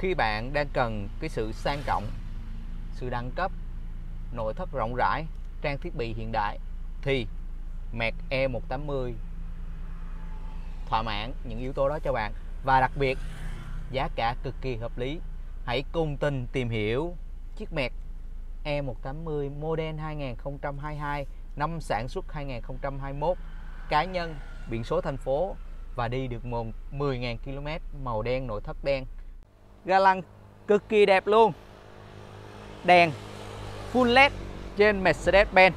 khi bạn đang cần cái sự sang trọng, sự đẳng cấp, nội thất rộng rãi, trang thiết bị hiện đại, thì Mac E180 thỏa mãn những yếu tố đó cho bạn. Và đặc biệt, giá cả cực kỳ hợp lý. Hãy cùng tình tìm hiểu chiếc Mac E180 model 2022 năm sản xuất 2021 cá nhân, biển số thành phố và đi được một 10.000 km màu đen nội thất đen ga lăng cực kỳ đẹp luôn. Đèn full led trên Mercedes-Benz,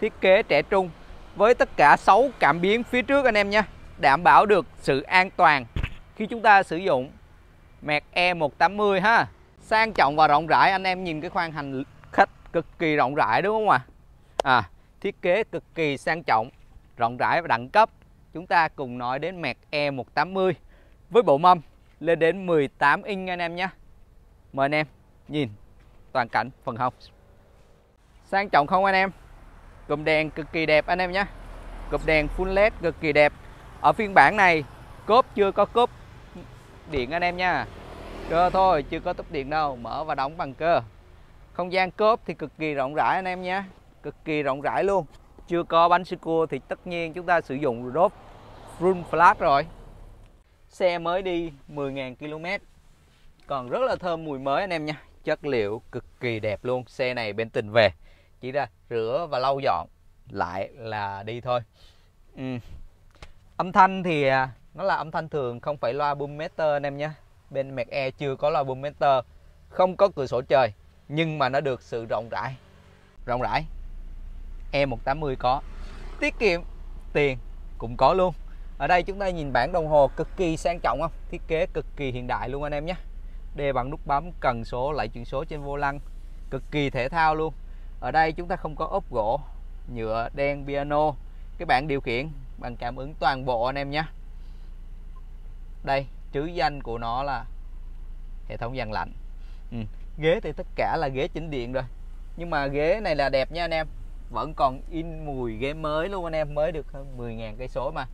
thiết kế trẻ trung với tất cả 6 cảm biến phía trước anh em nhé, đảm bảo được sự an toàn khi chúng ta sử dụng mẹt e E180 ha. Sang trọng và rộng rãi, anh em nhìn cái khoang hành khách cực kỳ rộng rãi đúng không ạ? À? à thiết kế cực kỳ sang trọng, rộng rãi và đẳng cấp. Chúng ta cùng nói đến mẹt e E180 với bộ mâm lên đến 18 inch anh em nhé. Mời anh em nhìn toàn cảnh phần hông. Sang trọng không anh em? Cụm đèn cực kỳ đẹp anh em nhé. Cụm đèn full led cực kỳ đẹp. Ở phiên bản này, cốp chưa có cốp điện anh em nha. Cơ thôi, chưa có túp điện đâu, mở và đóng bằng cơ. Không gian cốp thì cực kỳ rộng rãi anh em nhé. Cực kỳ rộng rãi luôn. Chưa có bánh sơ cua thì tất nhiên chúng ta sử dụng rốt full flat rồi xe mới đi 10.000 km. Còn rất là thơm mùi mới anh em nha. Chất liệu cực kỳ đẹp luôn. Xe này bên tình về. Chỉ ra rửa và lau dọn. Lại là đi thôi. Ừ. âm thanh thì à, nó là âm thanh thường, không phải loa boom meter anh em nhé. Bên Mac e chưa có loa boom meter không có cửa sổ trời, nhưng mà nó được sự rộng rãi. Rộng rãi. E180 có. Tiết kiệm, tiền cũng có luôn ở đây chúng ta nhìn bảng đồng hồ cực kỳ sang trọng không? Thiết kế cực kỳ hiện đại luôn anh em nhé. Đề bằng nút bấm, cần số, lại chuyển số trên vô lăng. Cực kỳ thể thao luôn. Ở đây chúng ta không có ốp gỗ, nhựa, đen, piano. Cái bảng điều khiển bằng cảm ứng toàn bộ anh em nhé. Đây, chữ danh của nó là hệ thống dàn lạnh. Ừ. ghế thì tất cả là ghế chỉnh điện rồi. Nhưng mà ghế này là đẹp nha anh em. Vẫn còn in mùi ghế mới luôn anh em. Mới được hơn 10.000 cây số mà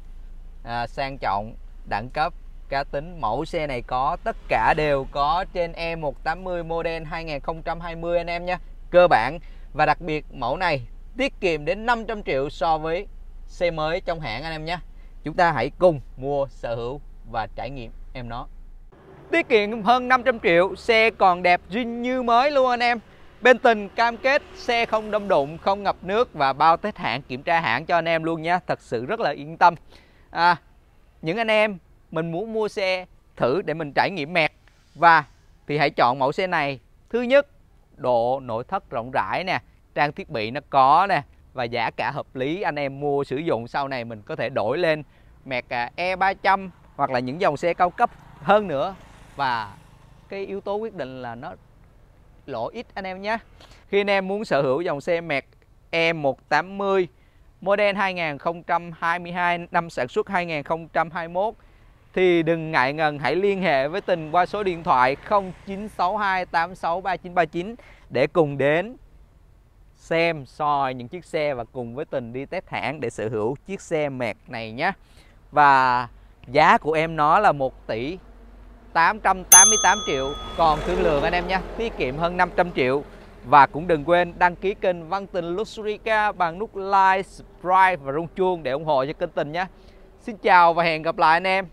à, sang trọng đẳng cấp cá tính mẫu xe này có tất cả đều có trên E180 model 2020 anh em nhé. Cơ bản và đặc biệt mẫu này tiết kiệm đến 500 triệu so với xe mới trong hãng anh em nhé. Chúng ta hãy cùng mua sở hữu và trải nghiệm em nó. Tiết kiệm hơn 500 triệu xe còn đẹp zin như mới luôn anh em. Bên tình cam kết xe không đâm đụng không ngập nước và bao tết hạn kiểm tra hãng cho anh em luôn nha thật sự rất là yên tâm à, những anh em mình muốn mua xe thử để mình trải nghiệm mẹt. Và thì hãy chọn mẫu xe này. Thứ nhất độ nội thất rộng rãi nè trang thiết bị nó có nè và giá cả hợp lý. Anh em mua sử dụng sau này mình có thể đổi lên mẹt à, E300 hoặc là những dòng xe cao cấp hơn nữa. Và cái yếu tố quyết định là nó lỗ ít anh em nhé. Khi anh em muốn sở hữu dòng xe mẹt E180 model 2022 năm sản xuất 2021 thì đừng ngại ngần, hãy liên hệ với Tình qua số điện thoại 0962 863939 để cùng đến xem, soi những chiếc xe và cùng với Tình đi test hãng để sở hữu chiếc xe mẹt này nhé. Và giá của em nó là 1 tỷ 888 triệu, còn thương lượng anh em nhé, tiết kiệm hơn 500 triệu và cũng đừng quên đăng ký kênh Văn Tình Luxury Car bằng nút like, subscribe và rung chuông để ủng hộ cho kênh Tình nhé. Xin chào và hẹn gặp lại anh em.